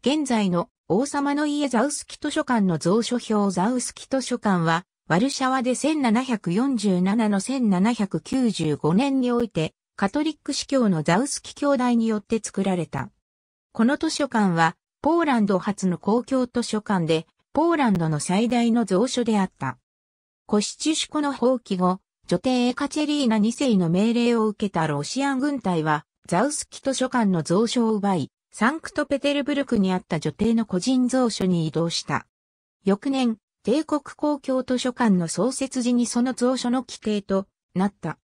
現在の王様の家ザウスキ図書館の蔵書表ザウスキ図書館は、ワルシャワで1747の1795年において、カトリック司教のザウスキ兄弟によって作られた。この図書館は、ポーランド初の公共図書館で、ポーランドの最大の蔵書であった。コシチュシコの放棄後、女帝エカチェリーナ2世の命令を受けたロシアン軍隊は、ザウスキ図書館の蔵書を奪い、サンクトペテルブルクにあった女帝の個人蔵書に移動した。翌年、帝国公共図書館の創設時にその蔵書の規定となった。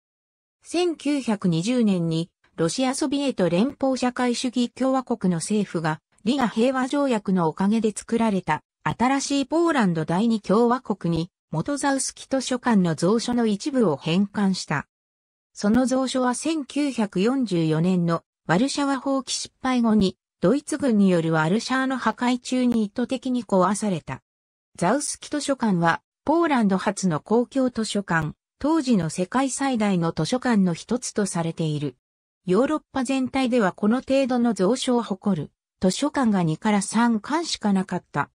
1920年にロシアソビエト連邦社会主義共和国の政府がリガ平和条約のおかげで作られた新しいポーランド第二共和国に元ザウスキ図書館の蔵書の一部を返還した。その蔵書は1944年のワルシャワ放棄失敗後にドイツ軍によるワルシャーの破壊中に意図的に壊された。ザウスキ図書館は、ポーランド初の公共図書館、当時の世界最大の図書館の一つとされている。ヨーロッパ全体ではこの程度の蔵書を誇る図書館が2から3巻しかなかった。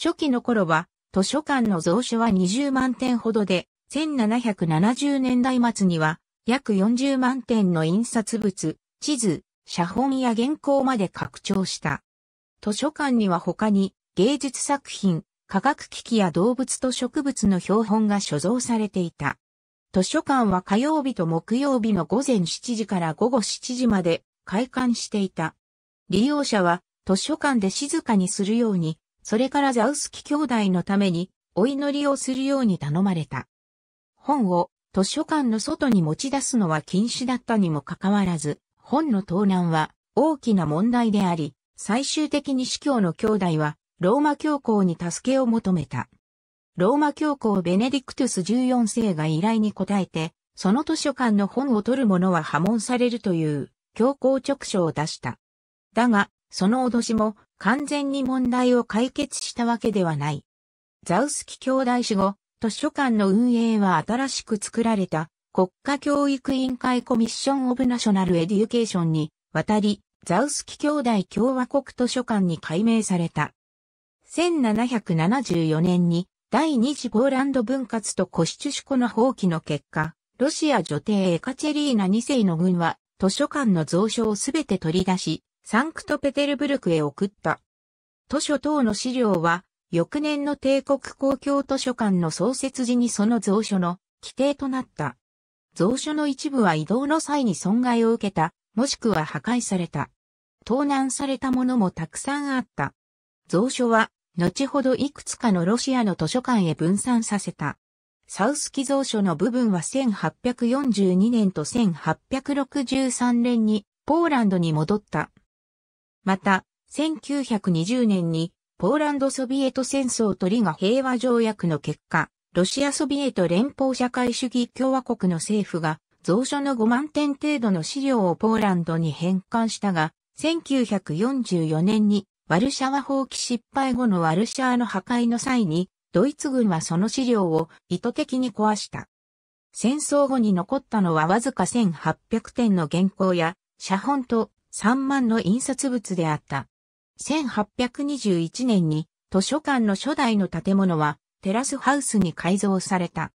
初期の頃は図書館の蔵書は20万点ほどで、1770年代末には約40万点の印刷物、地図、写本や原稿まで拡張した。図書館には他に芸術作品、科学機器や動物と植物の標本が所蔵されていた。図書館は火曜日と木曜日の午前7時から午後7時まで開館していた。利用者は図書館で静かにするように、それからザウスキ兄弟のためにお祈りをするように頼まれた。本を図書館の外に持ち出すのは禁止だったにもかかわらず、本の盗難は大きな問題であり、最終的に司教の兄弟はローマ教皇に助けを求めた。ローマ教皇ベネディクトゥス14世が依頼に応えて、その図書館の本を取る者は破門されるという教皇直書を出した。だが、その脅しも完全に問題を解決したわけではない。ザウスキ兄弟死後、図書館の運営は新しく作られた国家教育委員会コミッションオブナショナルエデュケーションに渡り、ザウスキ兄弟共和国図書館に改名された。1774年に第二次ポーランド分割とコシチュシコの放棄の結果、ロシア女帝エカチェリーナ2世の軍は図書館の蔵書をすべて取り出し、サンクトペテルブルクへ送った。図書等の資料は、翌年の帝国公共図書館の創設時にその蔵書の規定となった。蔵書の一部は移動の際に損害を受けた、もしくは破壊された。盗難されたものもたくさんあった。蔵書は後ほどいくつかのロシアの図書館へ分散させた。サウス寄贈書の部分は1842年と1863年にポーランドに戻った。また、1920年にポーランドソビエト戦争とリガ平和条約の結果、ロシアソビエト連邦社会主義共和国の政府が蔵書の5万点程度の資料をポーランドに返還したが、1944年にワルシャワ放棄失敗後のワルシャーの破壊の際に、ドイツ軍はその資料を意図的に壊した。戦争後に残ったのはわずか1800点の原稿や写本と3万の印刷物であった。1821年に図書館の初代の建物はテラスハウスに改造された。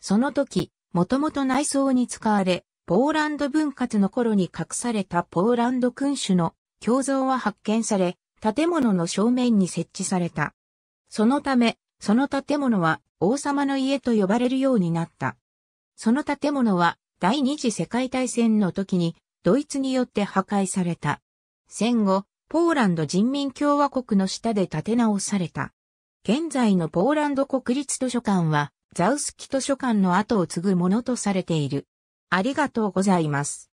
その時、もともと内装に使われ、ポーランド分割の頃に隠されたポーランド君主の胸像は発見され、建物の正面に設置された。そのため、その建物は王様の家と呼ばれるようになった。その建物は第二次世界大戦の時にドイツによって破壊された。戦後、ポーランド人民共和国の下で建て直された。現在のポーランド国立図書館はザウスキ図書館の後を継ぐものとされている。ありがとうございます。